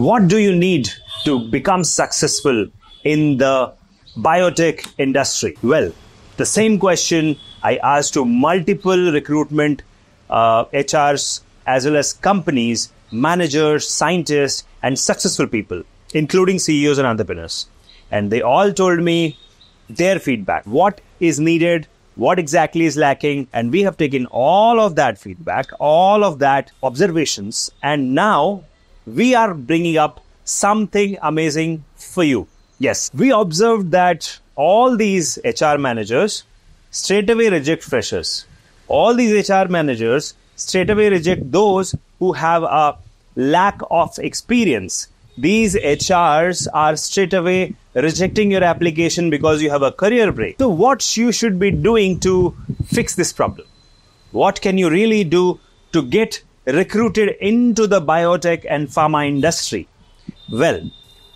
What do you need to become successful in the biotech industry? Well, the same question I asked to multiple recruitment uh, HRs as well as companies, managers, scientists, and successful people, including CEOs and entrepreneurs. And they all told me their feedback. What is needed? What exactly is lacking? And we have taken all of that feedback, all of that observations, and now we are bringing up something amazing for you. Yes, we observed that all these HR managers straight away reject freshers. All these HR managers straight away reject those who have a lack of experience. These HRs are straight away rejecting your application because you have a career break. So, what you should be doing to fix this problem? What can you really do to get recruited into the biotech and pharma industry? Well,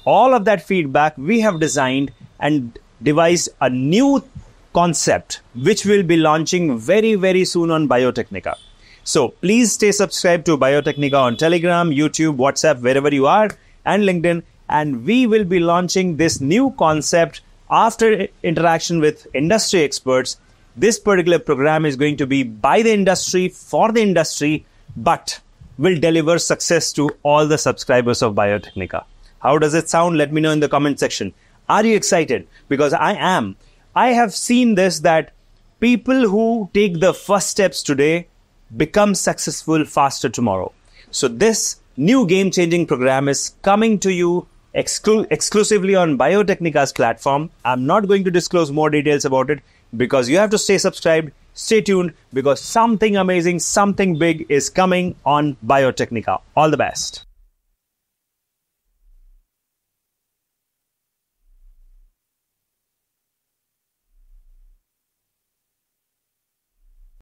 all of that feedback we have designed and devised a new concept which we'll be launching very, very soon on Biotecnika. So please stay subscribed to Biotecnika on Telegram, YouTube, WhatsApp, wherever you are, and LinkedIn. And we will be launching this new concept after interaction with industry experts. This particular program is going to be by the industry, for the industry, but will deliver success to all the subscribers of Biotecnika. How does it sound? Let me know in the comment section. Are you excited? Because I am. I have seen this that people who take the first steps today become successful faster tomorrow. So this new game changing program is coming to you exclu- exclusively on Biotecnika's platform. I'm not going to disclose more details about it because you have to stay subscribed, stay tuned because something amazing, something big is coming on Biotecnika. All the best.